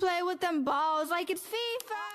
play with them balls like it's FIFA.